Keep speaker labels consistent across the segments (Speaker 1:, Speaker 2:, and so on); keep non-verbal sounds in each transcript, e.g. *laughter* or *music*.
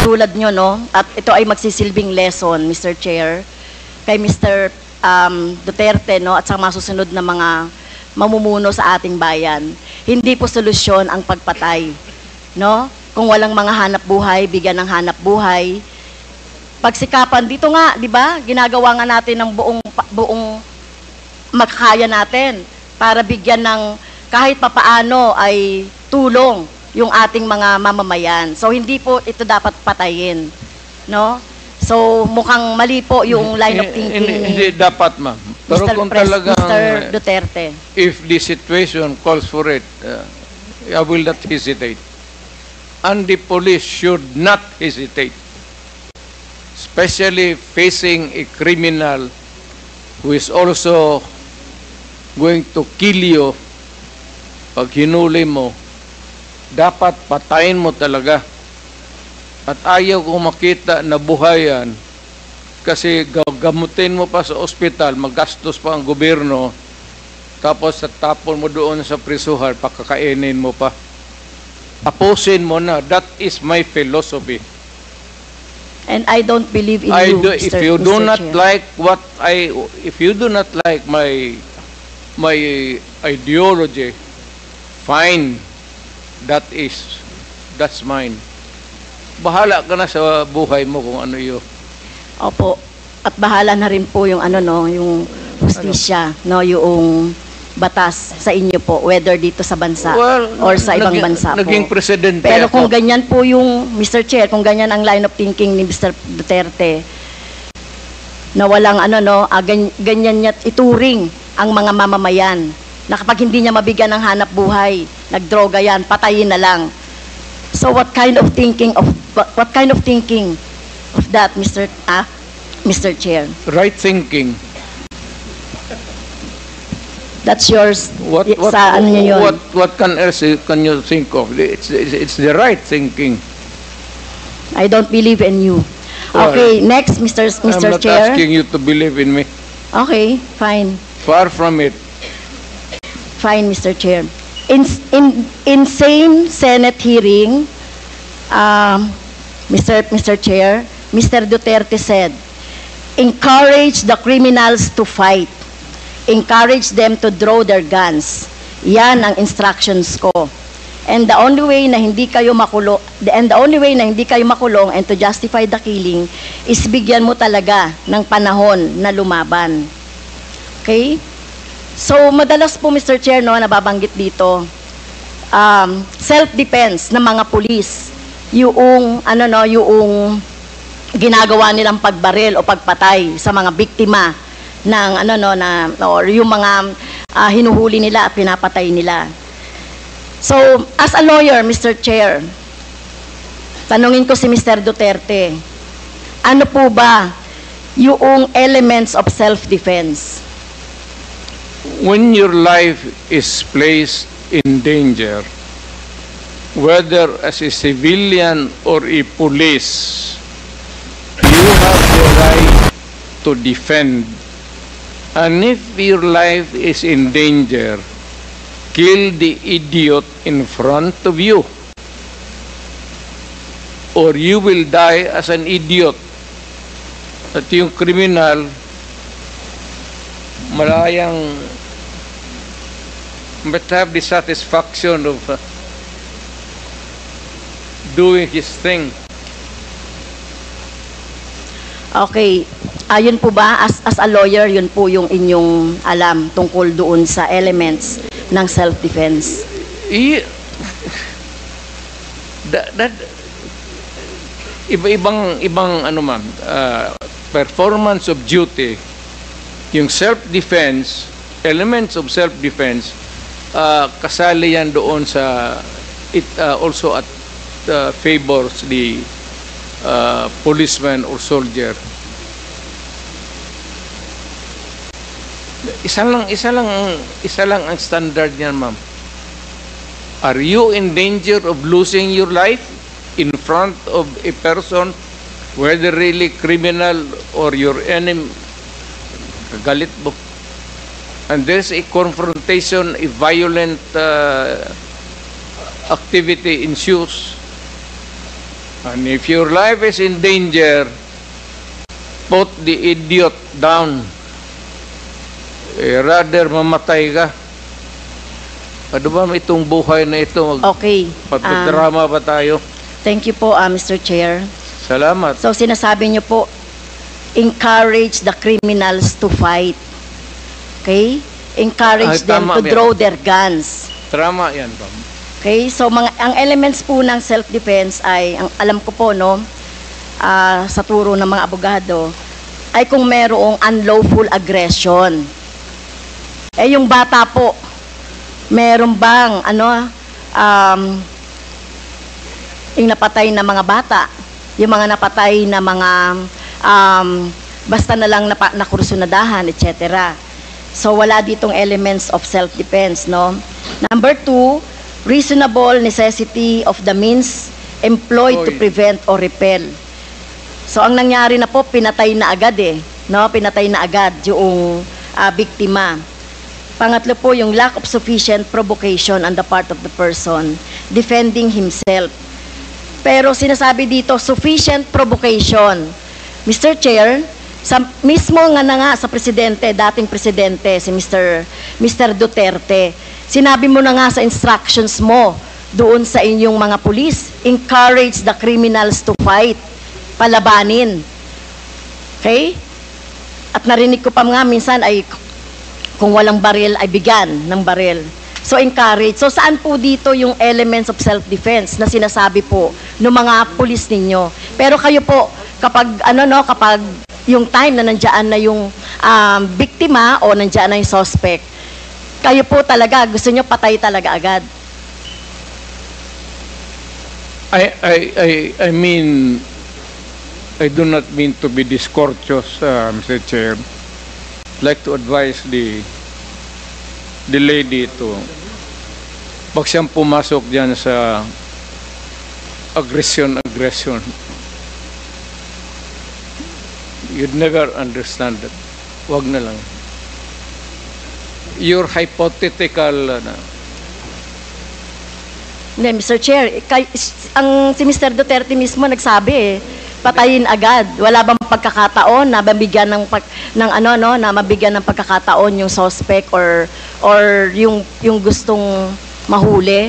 Speaker 1: katulad nyo, no? At ito ay magsisilbing lesson, Mr. Chair, kay Mr. um, Duterte, no? At sa mga susunod na mga mamumuno sa ating bayan. Hindi po solusyon ang pagpatay, no? Kung walang mga hanap buhay, bigyan ng hanap buhay. Pagsikapan dito nga, 'di ba? Ginagawa nga natin ng buong buong makakaya natin para bigyan ng kahit papaano ay tulong yung ating mga mamamayan. So hindi po ito dapat patayin, no? So mukhang mali po yung line of thinking
Speaker 2: Hindi, hindi dapat, ma'am. Pero
Speaker 1: Mr.
Speaker 2: kung
Speaker 1: Pres-
Speaker 2: talagang,
Speaker 1: Mr.
Speaker 2: eh,
Speaker 1: Duterte.
Speaker 2: if the situation calls for it, uh, I will not hesitate. And the police should not hesitate, especially facing a criminal who is also going to kill you pag hinuli mo, dapat patayin mo talaga. At ayaw ko makita na buhayan kasi gagamutin mo pa sa ospital, magastos pa ang gobyerno, tapos sa tapon mo doon sa prisuhan, pakakainin mo pa. Tapusin mo na. That is my philosophy.
Speaker 1: And I don't believe in
Speaker 2: I
Speaker 1: you,
Speaker 2: do, if
Speaker 1: Mr.
Speaker 2: you do
Speaker 1: Mr.
Speaker 2: not
Speaker 1: Chair.
Speaker 2: like what I, if you do not like my, my ideology, fine. That is, that's mine. Bahala ka na sa buhay mo kung ano yun.
Speaker 1: Opo. At bahala na rin po yung ano no, yung justisya, no, yung batas sa inyo po, whether dito sa bansa or sa ibang
Speaker 2: naging-
Speaker 1: bansa
Speaker 2: Naging
Speaker 1: po.
Speaker 2: presidente
Speaker 1: Pero
Speaker 2: ako.
Speaker 1: kung ganyan po yung, Mr. Chair, kung ganyan ang line of thinking ni Mr. Duterte, na walang ano no, ah, gan- ganyan niya ituring ang mga mamamayan na kapag hindi niya mabigyan ng hanap buhay, nagdroga yan, patayin na lang. So what kind of thinking of what, kind of thinking of that, Mr. Ah, Mr. Chair?
Speaker 2: Right thinking.
Speaker 1: That's yours.
Speaker 2: What what
Speaker 1: sa ano yun?
Speaker 2: what what can else can you think of? It's it's, it's the right thinking.
Speaker 1: I don't believe in you.
Speaker 2: Well,
Speaker 1: Okay, next, Mr. S-
Speaker 2: I'm
Speaker 1: Mr.
Speaker 2: not
Speaker 1: Chair.
Speaker 2: asking you to believe in me.
Speaker 1: Okay, fine.
Speaker 2: Far from it.
Speaker 1: Fine, Mr. Chair. In, in, in same Senate hearing, um, Mr. Mr. Chair, Mr. Duterte said, encourage the criminals to fight. Encourage them to draw their guns. Yan ang instructions ko. And the only way na hindi kayo makulong, and the only way na hindi kayo makulong and to justify the killing is bigyan mo talaga ng panahon na lumaban. Okay? So, madalas po, Mr. Chair, no, nababanggit dito, um, self-defense ng mga pulis, yung, ano no, yung ginagawa nilang pagbaril o pagpatay sa mga biktima ng, ano no, na, or yung mga ah, hinuhuli nila at pinapatay nila. So, as a lawyer, Mr. Chair, tanungin ko si Mr. Duterte, ano po ba yung elements of self-defense?
Speaker 2: When your life is placed in danger, whether as a civilian or a police, you have the right to defend. And if your life is in danger, kill the idiot in front of you. Or you will die as an idiot. At yung criminal, malayang but have the satisfaction of uh, doing his thing.
Speaker 1: Okay. Ayun po ba, as, as a lawyer, yun po yung inyong alam tungkol doon sa elements ng self-defense.
Speaker 2: I, *laughs* that, that, iba-ibang ibang ano ma'am, uh, performance of duty, yung self-defense, elements of self-defense, uh, kasali yan doon sa, it uh, also at uh, favors the uh, policeman or soldier. Isa lang, isa lang, isa lang ang standard niyan, ma'am. Are you in danger of losing your life in front of a person, whether really criminal or your enemy? Galit mo. And there's a confrontation, a violent uh, activity ensues. And if your life is in danger, put the idiot down. Eh, rather mamatay ka. Ano ba itong buhay na ito?
Speaker 1: Okay. Um,
Speaker 2: Magpapadrama ba tayo?
Speaker 1: thank you po, ah, Mr. Chair.
Speaker 2: Salamat.
Speaker 1: So sinasabi niyo po, encourage the criminals to fight. Okay? Encourage
Speaker 2: Ay,
Speaker 1: them
Speaker 2: tama
Speaker 1: to
Speaker 2: yan.
Speaker 1: draw their guns.
Speaker 2: Drama yan, ma'am.
Speaker 1: Okay? So mga ang elements po ng self-defense ay ang alam ko po no ah, sa turo ng mga abogado ay kung merong unlawful aggression. Eh yung bata po, meron bang ano um, yung napatay na mga bata, yung mga napatay na mga um, basta na lang napa, nakursunadahan, etc. So wala ditong elements of self-defense, no? Number two, reasonable necessity of the means employed to prevent or repel. So ang nangyari na po, pinatay na agad eh, no? Pinatay na agad yung ah, biktima. Pangatlo po, yung lack of sufficient provocation on the part of the person defending himself. Pero sinasabi dito, sufficient provocation. Mr. Chair, sa mismo nga na nga sa presidente, dating presidente, si Mr. Mr. Duterte, sinabi mo na nga sa instructions mo doon sa inyong mga pulis, encourage the criminals to fight, palabanin. Okay? At narinig ko pa nga minsan ay kung walang baril ay bigyan ng baril. So encourage. So saan po dito yung elements of self-defense na sinasabi po ng mga pulis ninyo? Pero kayo po kapag ano no kapag yung time na nandiyan na yung um, biktima o nandiyan na yung suspect, kayo po talaga gusto nyo patay talaga agad.
Speaker 2: I, I, I, I mean, I do not mean to be discourteous, uh, Mr. Chair. I'd like to advise the the lady to pag siyang pumasok diyan sa aggression, aggression, you'd never understand that. Wag na lang. Your hypothetical, ano,
Speaker 1: Hindi, Mr. Chair, kay, ang si Mr. Duterte mismo nagsabi eh, patayin agad. Wala bang pagkakataon na mabigyan ng pag, ng ano no, na mabigyan ng pagkakataon yung suspect or or yung yung gustong mahuli.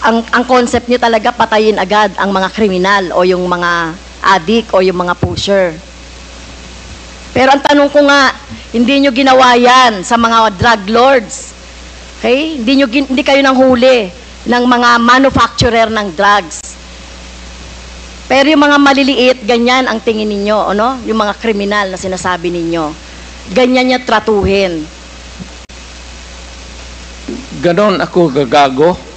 Speaker 1: Ang ang concept niyo talaga patayin agad ang mga kriminal o yung mga addict o yung mga pusher. Pero ang tanong ko nga, hindi nyo ginawa yan sa mga drug lords. Okay? Hindi, nyo, hindi kayo nang huli ng mga manufacturer ng drugs. Pero yung mga maliliit, ganyan ang tingin ninyo, ano? Yung mga kriminal na sinasabi ninyo. Ganyan niya tratuhin.
Speaker 2: ganon ako gagago.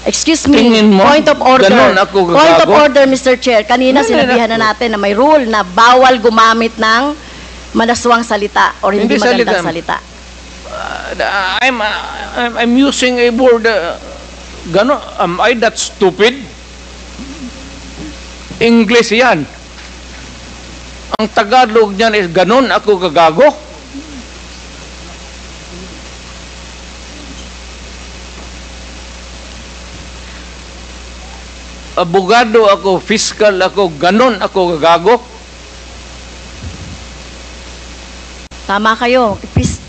Speaker 1: Excuse me,
Speaker 2: Tingin mo,
Speaker 1: point of order.
Speaker 2: ganon ako
Speaker 1: Point of
Speaker 2: gagago?
Speaker 1: order, Mr. Chair. Kanina
Speaker 2: Hindi,
Speaker 1: sinabihan na natin na may rule na bawal gumamit ng manaswang salita or hindi,
Speaker 2: Hindi
Speaker 1: magandang
Speaker 2: salita.
Speaker 1: salita.
Speaker 2: Uh, I'm, uh, I'm I'm using a word. Uh, gano, am I that stupid? English yan. Ang Tagalog niyan is ganon ako gagago. Abogado ako, fiscal ako, ganon ako gagago.
Speaker 1: Tama kayo,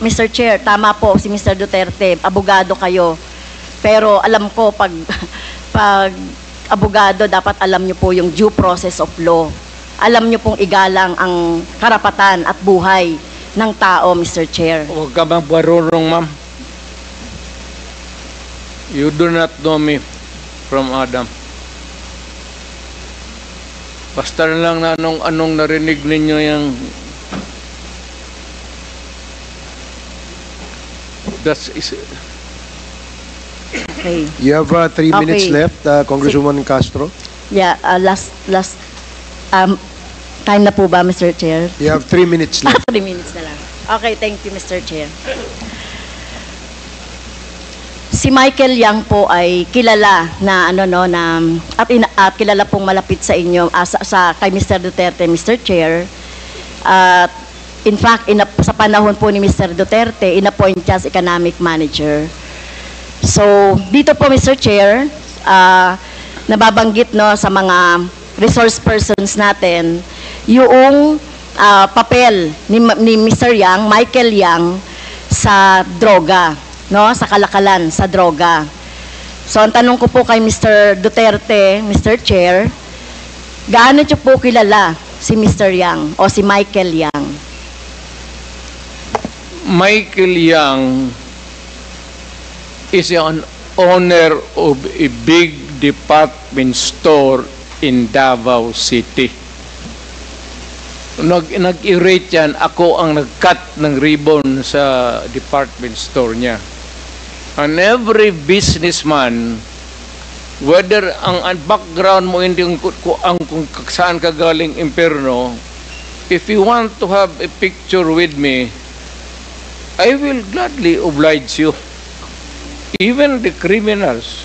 Speaker 1: Mr. Chair, tama po si Mr. Duterte, abogado kayo. Pero alam ko pag *laughs* pag abogado dapat alam niyo po yung due process of law. Alam niyo pong igalang ang karapatan at buhay ng tao, Mr. Chair.
Speaker 2: Huwag ka bang barurong, ma'am. You do not know me from Adam. Basta na lang na anong, anong narinig ninyo yung That's is
Speaker 1: Okay.
Speaker 3: You have uh, three
Speaker 1: Okay.
Speaker 3: minutes left, uh, Congresswoman Castro.
Speaker 1: Yeah, uh, last last um time na po ba, Mr. Chair?
Speaker 3: You have three minutes left. *laughs*
Speaker 1: three minutes na lang. Okay, thank you, Mr. Chair. Si Michael Yang po ay kilala na ano no na at, ina- at kilala pong malapit sa inyo ah, sa, sa kay Mr. Duterte, Mr. Chair. At in fact, inap, sa panahon po ni Mr. Duterte, inappoint siya as economic manager. So, dito po Mr. Chair, ah, nababanggit no sa mga resource persons natin yung ah, papel ni, ni Mr. Yang, Michael Yang sa droga, no? Sa kalakalan sa droga. So ang tanong ko po kay Mr. Duterte, Mr. Chair, gaano niyo po kilala si Mr. Yang o si Michael Yang?
Speaker 2: Michael Young is an owner of a big department store in Davao City. Nag, nag-irate yan, ako ang nag-cut ng ribbon sa department store niya. And every businessman, whether ang, ang background mo hindi ang, ang kung saan ka galing imperno, if you want to have a picture with me, I will gladly oblige you. Even the criminals.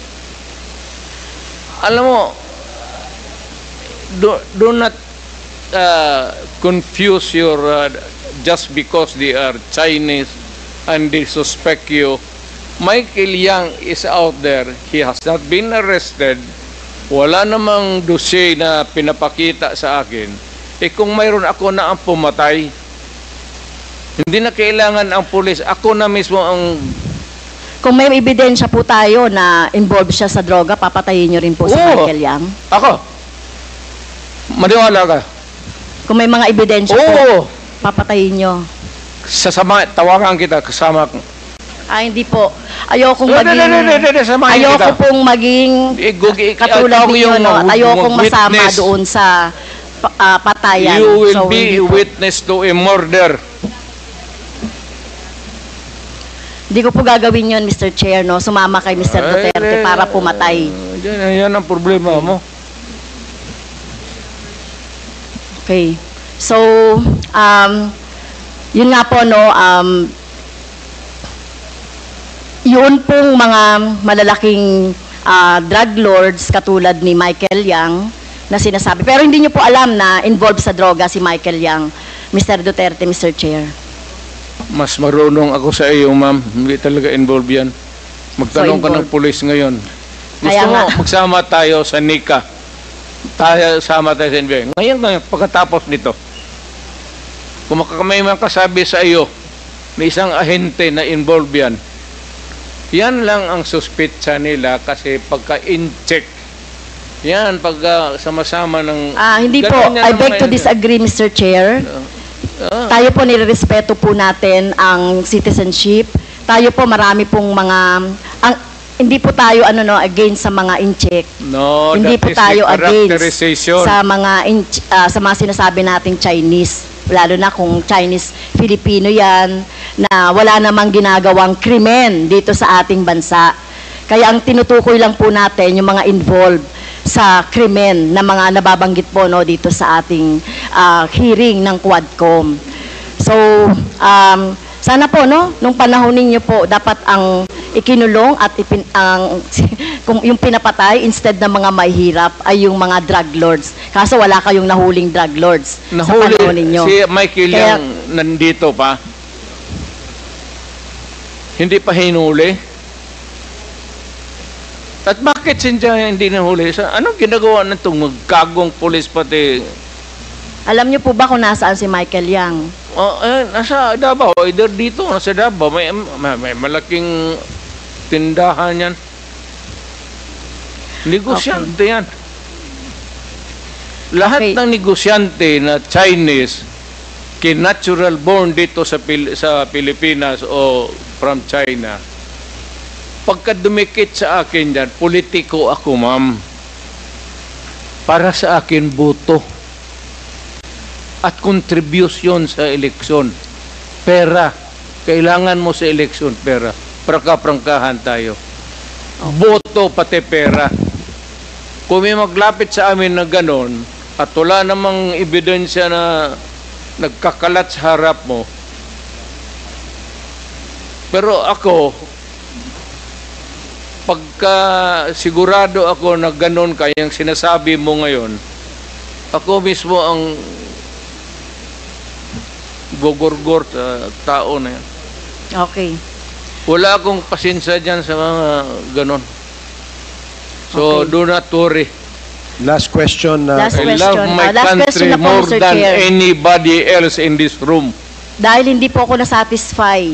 Speaker 2: Alam mo, do, do not uh, confuse your, uh, just because they are Chinese and they suspect you. Michael Yang is out there. He has not been arrested. Wala namang dossier na pinapakita sa akin. Eh kung mayroon ako na ang pumatay, hindi na kailangan ang pulis. Ako na mismo ang...
Speaker 1: Kung may ebidensya po tayo na involved siya sa droga, papatayin niyo rin po si
Speaker 2: Oo.
Speaker 1: Michael Yang?
Speaker 2: Ako! Maniwala ka.
Speaker 1: Kung may mga ebidensya po,
Speaker 2: Oo!
Speaker 1: papatayin niyo?
Speaker 2: Sasama, tawagan kita kasama.
Speaker 1: Ah, hindi po. Ayokong
Speaker 2: Hindi,
Speaker 1: maging...
Speaker 2: hindi, hindi, hindi, samahin
Speaker 1: Ayoko
Speaker 2: kita.
Speaker 1: pong maging
Speaker 2: Eh, eh,
Speaker 1: katulad ninyo,
Speaker 2: yung
Speaker 1: no? At ayokong masama doon sa ah, patayan.
Speaker 2: You will
Speaker 1: So,
Speaker 2: be witness to a murder.
Speaker 1: Hindi ko po gagawin yon Mr. Chair, no? Sumama kay Mr.
Speaker 2: Ay,
Speaker 1: Duterte
Speaker 2: eh,
Speaker 1: para pumatay.
Speaker 2: Yan, yan ang problema mo.
Speaker 1: Okay. So, um, yun nga po, no, um, yun pong mga malalaking ah, drug lords katulad ni Michael Yang na sinasabi. Pero hindi nyo po alam na involved sa droga si Michael Yang, Mr. Duterte, Mr. Chair.
Speaker 2: Mas marunong ako sa iyo, ma'am. Hindi talaga involved yan. Magtanong
Speaker 1: So,
Speaker 2: ka ng
Speaker 1: involved.
Speaker 2: pulis ngayon. Gusto
Speaker 1: Kaya
Speaker 2: mo,
Speaker 1: nga.
Speaker 2: magsama tayo sa NICA. Tayo, sama tayo sa NBI. Ngayon, ngayon, pagkatapos nito, kung may makasabi sa iyo na isang ahente na involved yan, yan lang ang suspitsa nila kasi pagka-in-check, yan, pag ah, sama-sama ng...
Speaker 1: Ah, hindi po. I beg to disagree, Mr. Chair.
Speaker 2: Ah.
Speaker 1: Tayo po nirerespeto po natin ang citizenship. Tayo po marami pong mga ang hindi po tayo ano no against sa mga in-check.
Speaker 2: No,
Speaker 1: hindi po tayo against sa mga in, ah, sa mga sinasabi nating Chinese lalo na kung Chinese Filipino 'yan na wala namang ginagawang krimen dito sa ating bansa. Kaya ang tinutukoy lang po natin yung mga involved sa krimen na mga nababanggit po no dito sa ating ah, hearing ng Quadcom. So, um, sana po no, nung panahon ninyo po dapat ang ikinulong at ipin, ang *laughs* kung yung pinapatay instead ng mga mahihirap ay yung mga drug lords. Kaso wala kayong nahuling drug lords sa panahon
Speaker 2: Nahuli
Speaker 1: ninyo.
Speaker 2: si Michael
Speaker 1: Kaya-
Speaker 2: yung nandito pa. Hindi pa hinuli. At bakit siya hindi nahuli? Sa, anong ginagawa na itong magkagong pulis pati?
Speaker 1: Alam niyo po ba kung nasaan si Michael Yang?
Speaker 2: Oh, eh, nasa Davao, either dito, nasa Davao, may, may, may malaking tindahan yan. Negosyante yan. Lahat
Speaker 1: Okay.
Speaker 2: ng negosyante na Chinese, kinatural born dito sa, Pil- sa Pilipinas o from China, pagka dumikit sa akin yan, politiko ako, ma'am. Para sa akin, buto at contribution sa eleksyon. Pera. Kailangan mo sa eleksyon pera. Prangka-prangkahan tayo. Boto pati pera. Kung may maglapit sa amin na ganon at wala namang ebidensya na nagkakalat sa harap mo, pero ako, pagka sigurado ako na ganon kayang sinasabi mo ngayon, ako mismo ang gogorgor sa tao na yan.
Speaker 1: Okay.
Speaker 2: Wala akong pasensya dyan sa mga ganon. So
Speaker 1: Okay.
Speaker 2: do not worry.
Speaker 3: Last question. uh,
Speaker 1: Last
Speaker 2: I
Speaker 1: question.
Speaker 2: love my
Speaker 1: Ah, last
Speaker 2: country
Speaker 1: question po,
Speaker 2: more than
Speaker 1: Chair.
Speaker 2: anybody else in this room.
Speaker 1: Dahil hindi po ako nasatisfy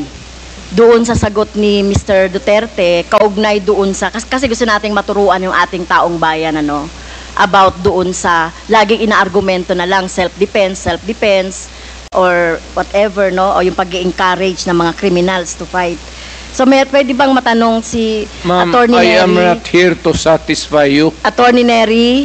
Speaker 1: doon sa sagot ni Mr. Duterte, kaugnay doon sa, kas- kasi gusto nating maturuan yung ating taong bayan, ano, about doon sa, laging inaargumento na lang, self-defense, self-defense, or whatever, no, o yung pag encourage ng mga criminals to fight. So, may, pwede bang matanong si
Speaker 2: Ma'am,
Speaker 1: Attorney
Speaker 2: I am not here to satisfy you.
Speaker 1: Attorney Neri,